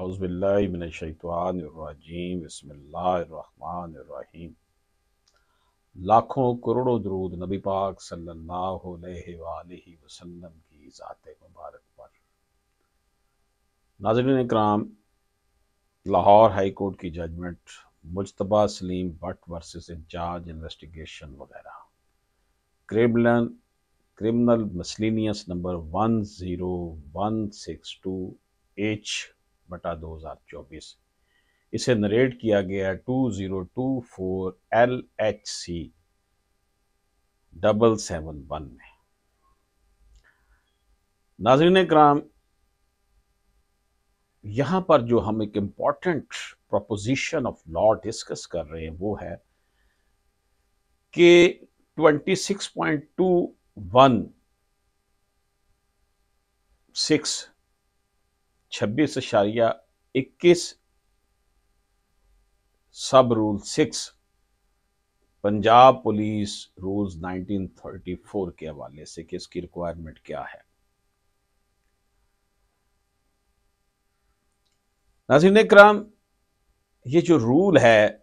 اعوذ باللہ من الشیطان الرجیم، بسم اللہ الرحمن الرحیم۔ لاکھوں کروڑوں درود نبی پاک صلی اللہ علیہ وآلہ وسلم کی ذات مبارک پر۔ ناظرین اکرام، لاہور ہائی کورٹ کی judgement Mujtaba Saleem Butt versus incharge investigation وغیرہ۔ Criminal criminal miscellaneous number one zero one six two H بٹا دو ہزار چوبیس۔ اسے نریٹ کیا گیا two zero two four L H C double seven one میں۔ ناظرین کرام، یہاں پر جو ہم ایک important proposition of law discuss کر رہے ہیں وہ ہے کہ twenty six point two one six چھبیس اشاریہ اکیس sub rule six Punjab police rules nineteen thirty four کے حوالے سے کہ اس کی ریکوائرمنٹ کیا ہے۔ ناظرین اکرام یہ جو رول ہے،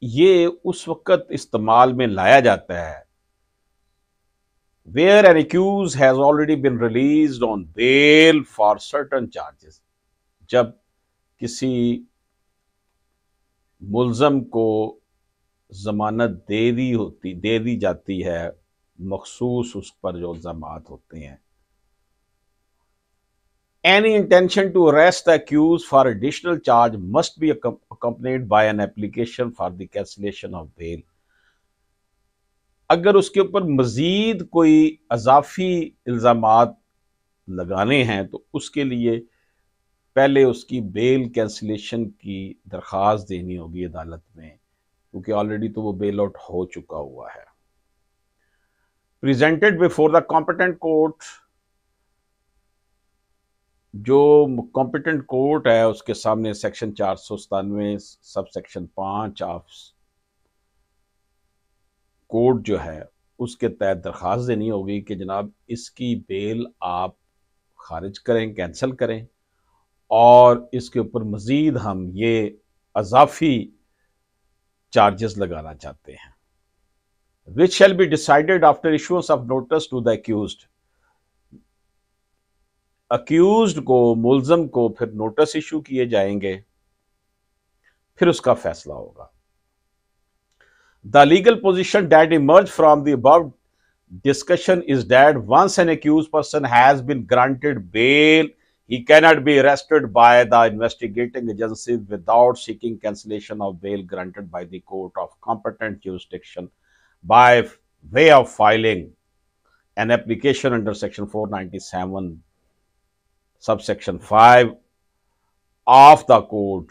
یہ اس وقت استعمال میں لایا جاتا ہے where an accused has already been released on bail for certain charges جب کسی ملزم کو ضمانت دے دی ہوتی، دے دی جاتی ہے، مخصوص اس پر جو الزامات ہوتے ہیں۔ اینی انٹینشن ٹو اریسٹ ایک for additional charge must be accompanied by an application for the cancellation of bail اگر اس کے اوپر مزید کوئی اضافی الزامات لگانے ہیں تو اس کے لیے پہلے اس کی بیل کینسلیشن کی درخواست دینی ہوگی عدالت میں، کیونکہ آلریڈی تو وہ بیل آؤٹ ہو چکا ہوا ہے۔ Presented before the competent court جو کمپٹنٹ کورٹ ہے، اس کے سامنے سیکشن چار سو ستانوے سب سیکشن پانچ آف کوڈ جو ہے، اس کے تحت درخواست دینی ہوگی کہ جناب اس کی بیل آپ خارج کریں، کینسل کریں اور اس کے اوپر مزید ہم یہ اضافی چارجز لگانا چاہتے ہیں۔ Which shall be decided after issues of notice to the accused accused کو، ملزم کو پھر نوٹس ایشو کیے جائیں گے، پھر اس کا فیصلہ ہوگا۔ The legal position that emerged from the above discussion is that once an accused person has been granted bail, he cannot be arrested by the investigating agency without seeking cancellation of bail granted by the court of competent jurisdiction by way of filing an application under section 497 subsection 5 of the code.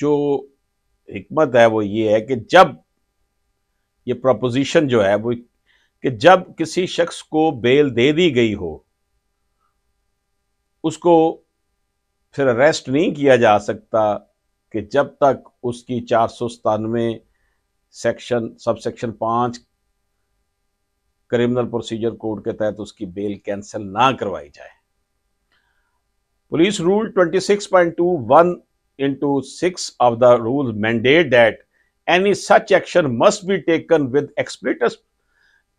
جو حکمت ہے وہ یہ ہے کہ جب یہ proposition جو ہے وہ کہ جب کسی شخص کو بیل دے دی گئی ہو، اس کو پھر اریسٹ نہیں کیا جا سکتا کہ جب تک اس کی چار سو ستانوے سیکشن سب سیکشن پانچ کریمنل پروسیجر کوڈ کے تحت اس کی بیل کینسل نہ کروائی جائے۔ Police rule twenty six point two one into 6 of the rules mandate that any such action must be taken with explicit,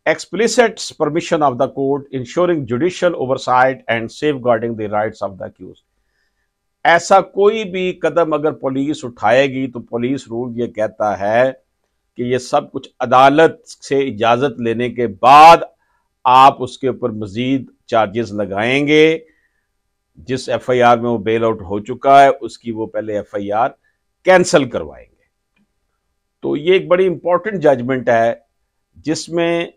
explicit permission of the court, ensuring judicial oversight and safeguarding the rights of the accused. ایسا کوئی بھی قدم اگر police اٹھائے گی تو police role یہ کہتا ہے کہ یہ سب کچھ عدالت سے اجازت لینے کے بعد آپ اس کے اوپر مزید چارجز لگائیں گے جس ایف آئی آر میں وہ بیل آؤٹ ہو چکا ہے، اس کی وہ پہلے ایف آئی آر کینسل کروائیں گے۔ تو یہ ایک بڑی امپورٹنٹ ججمنٹ ہے، جس میں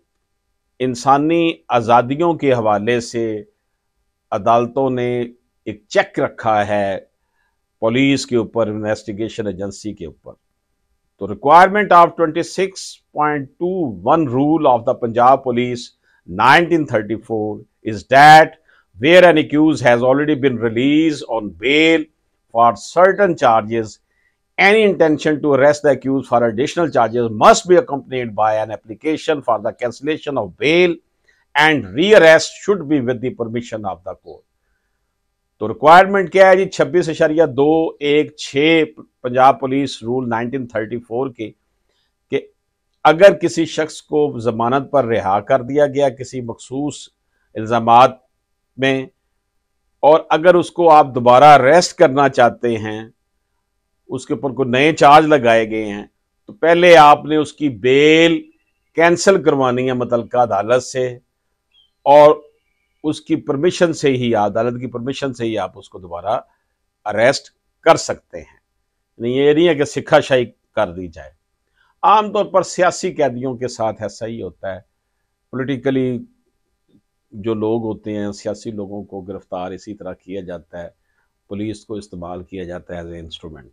انسانی آزادیوں کے حوالے سے عدالتوں نے ایک چیک رکھا ہے پولیس کے اوپر انویسٹیگیشن ایجنسی کے اوپر۔ تو requirement of twenty six point two one rule of the Punjab police nineteen thirty four is that where an accused has already been released on bail for certain charges, any intention to arrest the accused for additional charges must be accompanied by an application for the cancellation of bail and rearrest should be with the permission of the court تو requirement کیا ہے جی چھبیس اشاریہ دو ایک چھ Punjab police rule nineteen thirty four کے کہ اگر کسی شخص کو ضمانت پر رہا کر دیا گیا کسی مخصوص الزامات میں اور اگر اس کو آپ دوبارہ ریسٹ کرنا چاہتے ہیں، اس کے اوپر کوئی نئے چارج لگائے گئے ہیں، تو پہلے آپ نے اس کی بیل کینسل کروانی ہے متعلقہ عدالت سے اور اس کی پرمیشن سے ہی عدالت کی پرمیشن سے ہی آپ اس کو دوبارہ اریسٹ کر سکتے ہیں۔ یعنی یہ نہیں ہے کہ سکھا شاہی کر دی جائے۔ عام طور پر سیاسی قیدیوں کے ساتھ ایسا ہی ہوتا ہے۔ پولیٹیکلی جو لوگ ہوتے ہیں، سیاسی لوگوں کو گرفتار اسی طرح کیا جاتا ہے۔ پولیس کو استعمال کیا جاتا ہے ایز اے انسٹرومنٹ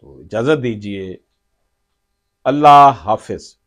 تو اجازت دیجیے۔ اللہ حافظ۔